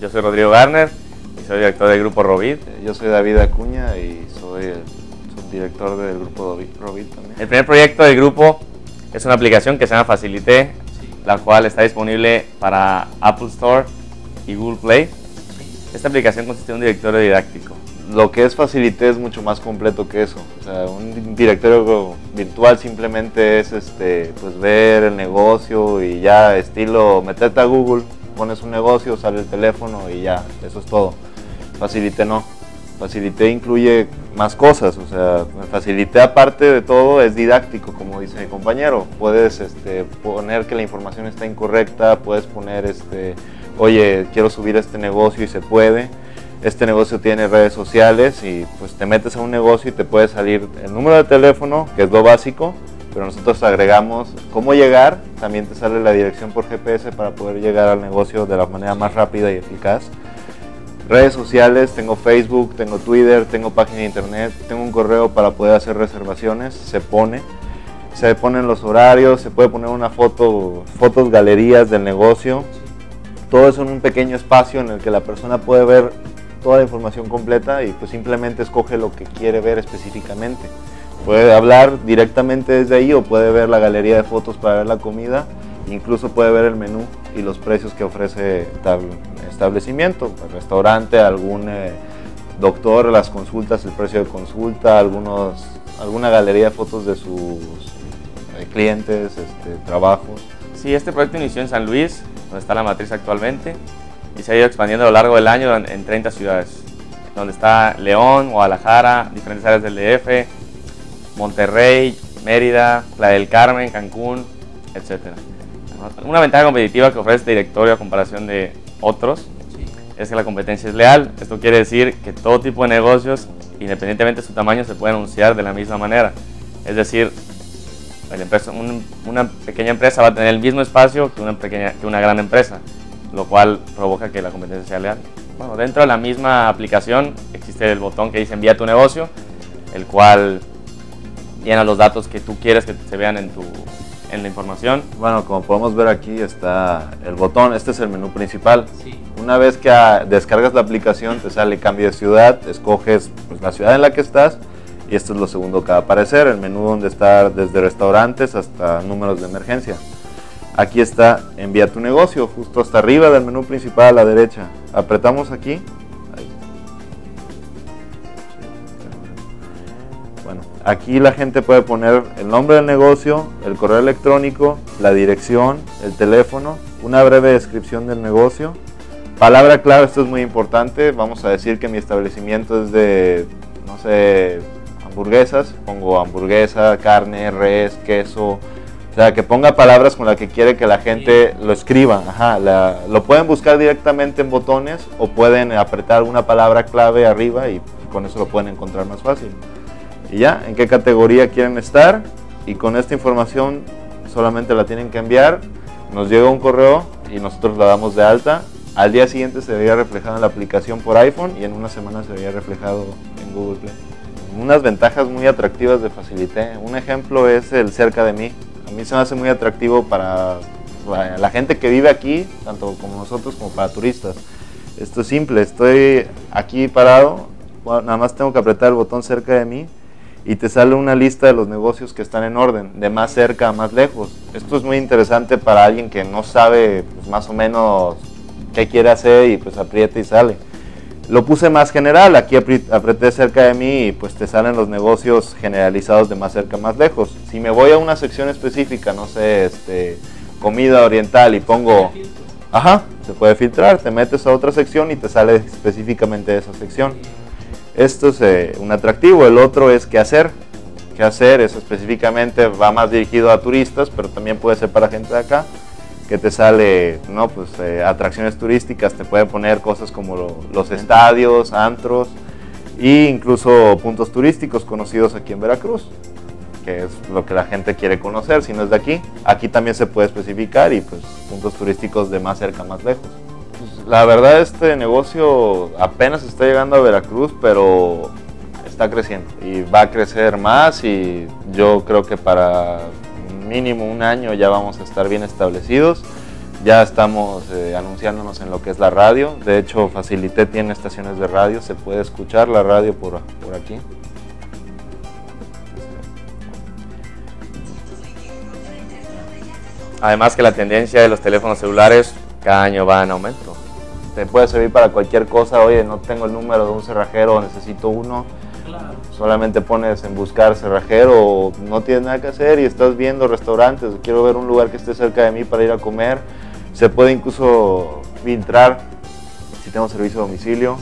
Yo soy Rodrigo Garner y soy director del grupo Robit. Yo soy David Acuña y soy el subdirector del grupo Robit también. El primer proyecto del grupo es una aplicación que se llama Facilité, la cual está disponible para Apple Store y Google Play. Esta aplicación consiste en un directorio didáctico. Lo que es Facilité es mucho más completo que eso. O sea, un directorio virtual simplemente es este, pues ver el negocio y ya estilo meterte a Google pones un negocio, sale el teléfono y ya, eso es todo. Facilité no. Facilité incluye más cosas, o sea, Facilité aparte de todo es didáctico, como dice mi compañero. Puedes este, poner que la información está incorrecta, puedes poner, este, oye, quiero subir este negocio y se puede. Este negocio tiene redes sociales y pues te metes a un negocio y te puede salir el número de teléfono, que es lo básico, pero nosotros agregamos cómo llegar, también te sale la dirección por GPS para poder llegar al negocio de la manera más rápida y eficaz. Redes sociales, tengo Facebook, tengo Twitter, tengo página de internet, tengo un correo para poder hacer reservaciones, se pone, se ponen los horarios, se puede poner una foto, fotos, galerías del negocio, todo eso en un pequeño espacio en el que la persona puede ver toda la información completa y pues simplemente escoge lo que quiere ver específicamente. Puede hablar directamente desde ahí o puede ver la galería de fotos para ver la comida, incluso puede ver el menú y los precios que ofrece tal establecimiento, el restaurante, algún eh, doctor, las consultas, el precio de consulta, algunos, alguna galería de fotos de sus eh, clientes, este, trabajos. Sí, este proyecto inició en San Luis, donde está la matriz actualmente, y se ha ido expandiendo a lo largo del año en 30 ciudades, donde está León, Guadalajara, diferentes áreas del DF, Monterrey, Mérida, Playa del Carmen, Cancún, etc. Una ventaja competitiva que ofrece este directorio a comparación de otros es que la competencia es leal. Esto quiere decir que todo tipo de negocios, independientemente de su tamaño, se pueden anunciar de la misma manera. Es decir, una pequeña empresa va a tener el mismo espacio que una, pequeña, que una gran empresa, lo cual provoca que la competencia sea leal. Bueno, dentro de la misma aplicación existe el botón que dice envía tu negocio, el cual llena los datos que tú quieres que se vean en, tu, en la información. Bueno, como podemos ver aquí está el botón, este es el menú principal. Una vez que descargas la aplicación te sale cambio de ciudad, escoges pues, la ciudad en la que estás y esto es lo segundo que va a aparecer, el menú donde está desde restaurantes hasta números de emergencia. Aquí está envía tu negocio, justo hasta arriba del menú principal a la derecha. Apretamos aquí Aquí la gente puede poner el nombre del negocio, el correo electrónico, la dirección, el teléfono, una breve descripción del negocio. Palabra clave, esto es muy importante. Vamos a decir que mi establecimiento es de, no sé, hamburguesas. Pongo hamburguesa, carne, res, queso. O sea, que ponga palabras con las que quiere que la gente lo escriba. Ajá, lo pueden buscar directamente en botones o pueden apretar alguna palabra clave arriba y con eso lo pueden encontrar más fácil y ya, en qué categoría quieren estar y con esta información solamente la tienen que enviar, nos llega un correo y nosotros la damos de alta. Al día siguiente se vería reflejado en la aplicación por iPhone y en una semana se vería reflejado en Google Play. Unas ventajas muy atractivas de Facilité. Un ejemplo es el cerca de mí. A mí se me hace muy atractivo para la gente que vive aquí, tanto como nosotros como para turistas. Esto es simple, estoy aquí parado, nada más tengo que apretar el botón cerca de mí y te sale una lista de los negocios que están en orden, de más cerca a más lejos. Esto es muy interesante para alguien que no sabe pues, más o menos qué quiere hacer y pues aprieta y sale. Lo puse más general, aquí apreté cerca de mí y pues te salen los negocios generalizados de más cerca a más lejos. Si me voy a una sección específica, no sé, este, comida oriental y pongo... Ajá, se puede filtrar, te metes a otra sección y te sale específicamente esa sección. Esto es eh, un atractivo. El otro es qué hacer. Qué hacer, eso específicamente va más dirigido a turistas, pero también puede ser para gente de acá que te sale, no, pues eh, atracciones turísticas, te puede poner cosas como los estadios, antros e incluso puntos turísticos conocidos aquí en Veracruz, que es lo que la gente quiere conocer si no es de aquí. Aquí también se puede especificar y pues puntos turísticos de más cerca, más lejos. La verdad este negocio apenas está llegando a Veracruz, pero está creciendo y va a crecer más y yo creo que para mínimo un año ya vamos a estar bien establecidos. Ya estamos eh, anunciándonos en lo que es la radio. De hecho, Facilité tiene estaciones de radio. Se puede escuchar la radio por, por aquí. Además que la tendencia de los teléfonos celulares cada año va en aumento. Te puede servir para cualquier cosa. Oye, no tengo el número de un cerrajero, necesito uno. Solamente pones en buscar cerrajero o no tienes nada que hacer y estás viendo restaurantes. Quiero ver un lugar que esté cerca de mí para ir a comer. Se puede incluso filtrar si tengo servicio de domicilio.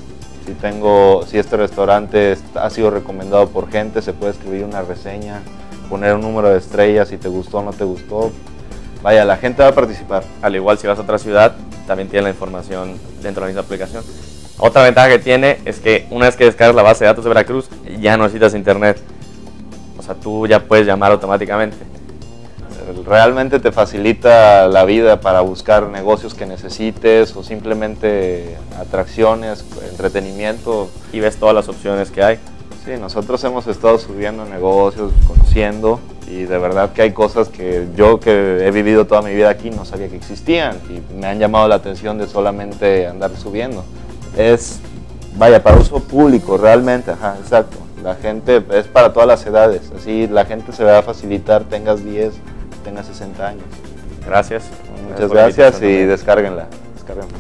Si, tengo, si este restaurante ha sido recomendado por gente, se puede escribir una reseña, poner un número de estrellas si te gustó o no te gustó vaya, la gente va a participar. Al igual si vas a otra ciudad, también tiene la información dentro de la misma aplicación. Otra ventaja que tiene es que una vez que descargas la base de datos de Veracruz, ya no necesitas internet. O sea, tú ya puedes llamar automáticamente. Realmente te facilita la vida para buscar negocios que necesites o simplemente atracciones, entretenimiento. Y ves todas las opciones que hay. Sí, nosotros hemos estado subiendo negocios, conociendo y de verdad que hay cosas que yo que he vivido toda mi vida aquí no sabía que existían y me han llamado la atención de solamente andar subiendo. Es, vaya, para uso público realmente, ajá, exacto. La gente es para todas las edades, así la gente se va a facilitar, tengas 10, tengas 60 años. Gracias. Muchas gracias, y descárguenla, descárguenla,